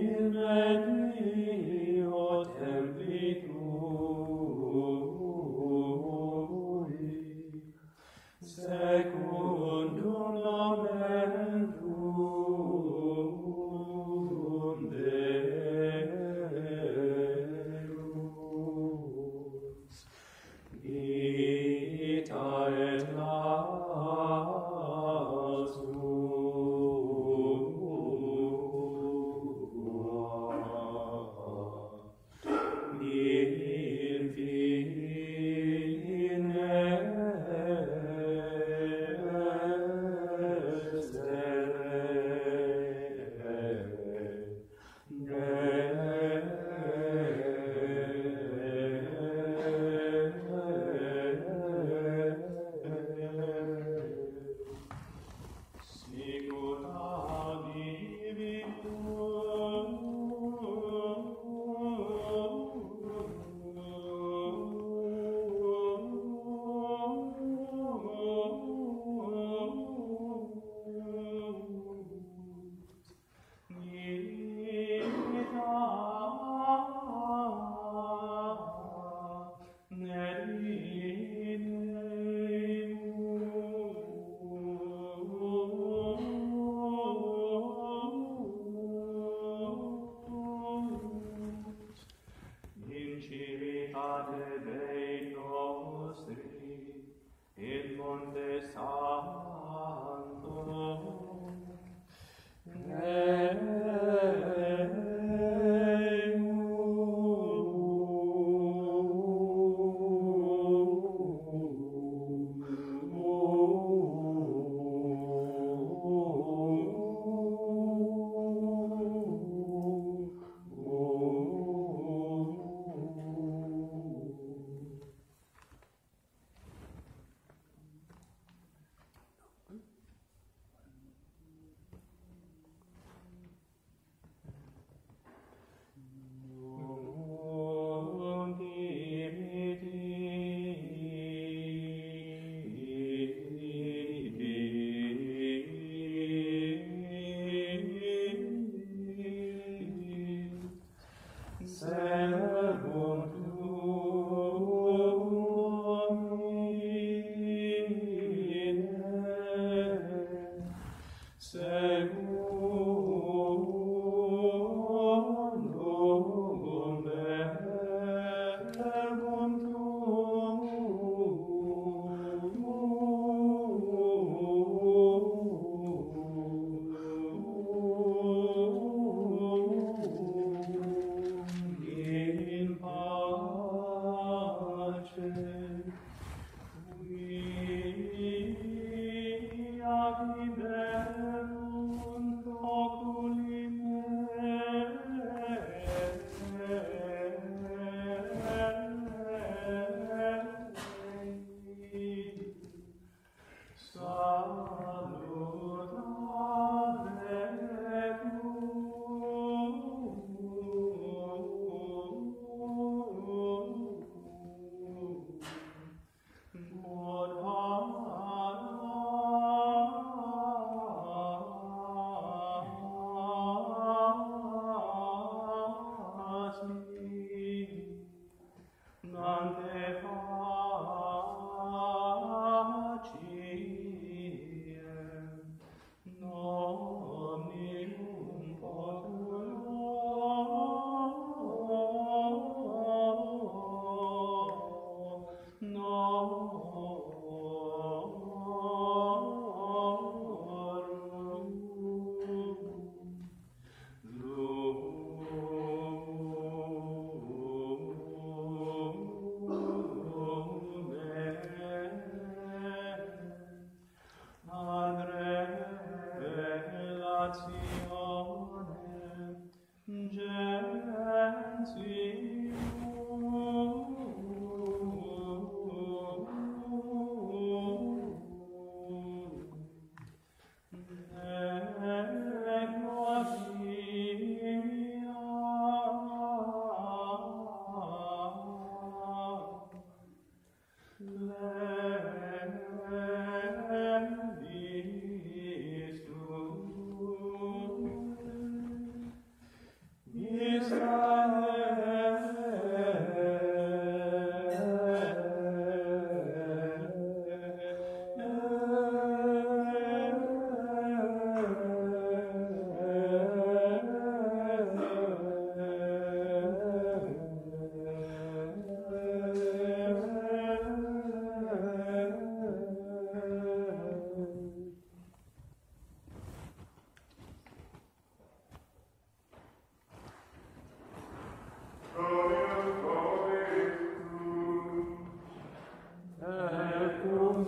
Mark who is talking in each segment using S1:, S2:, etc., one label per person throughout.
S1: Amen.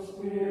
S1: Spirit.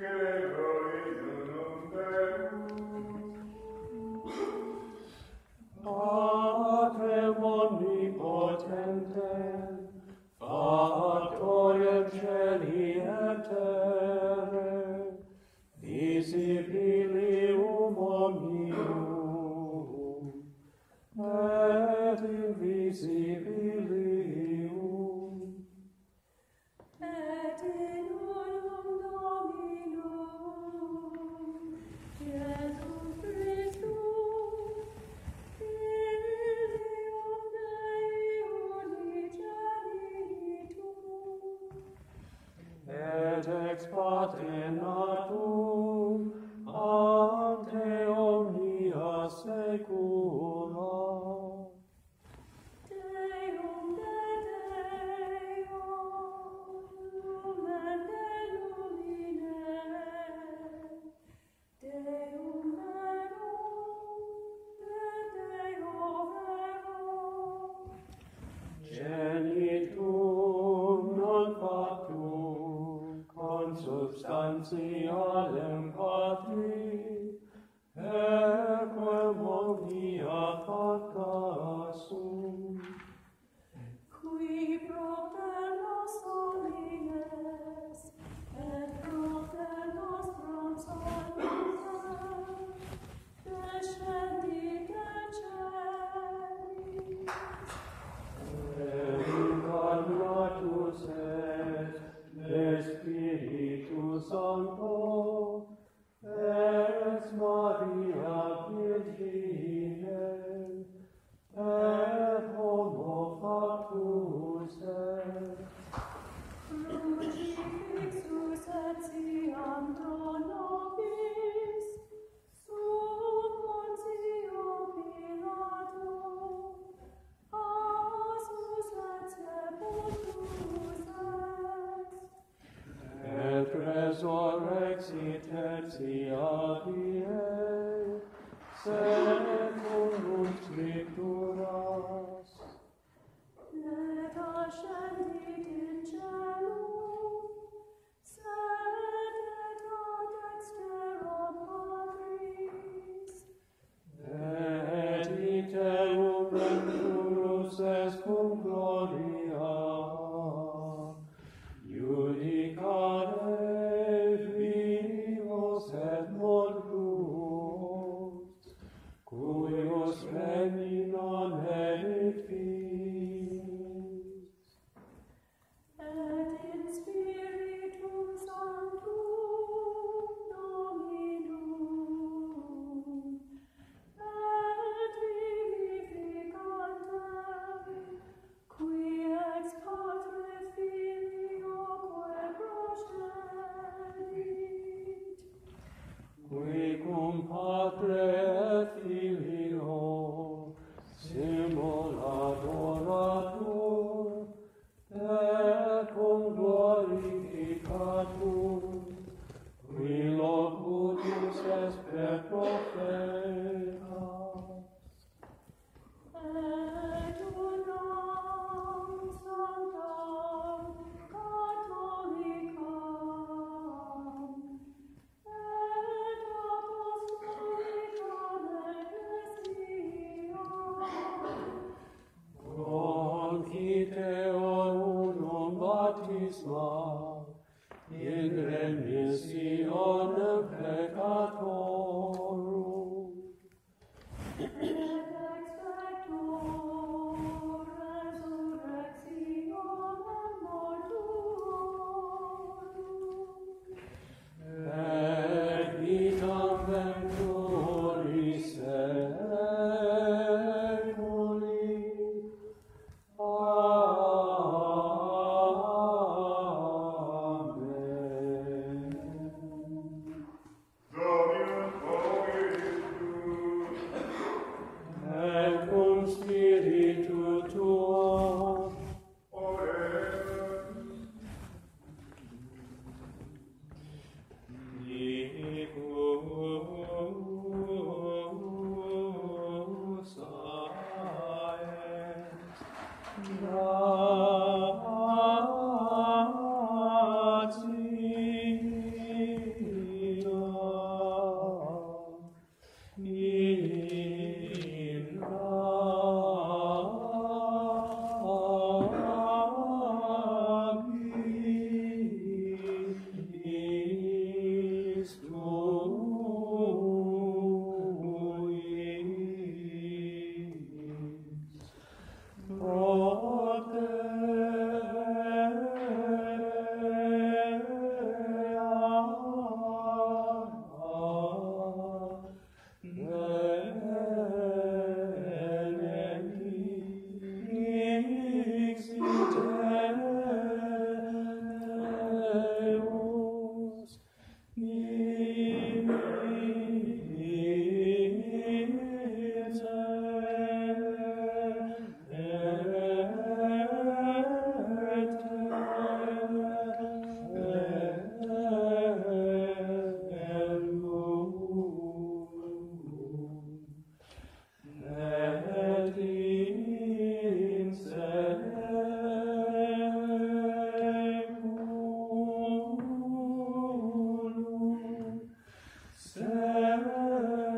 S2: Patrem
S1: et ex patenatum resurrexit Lord. Oh.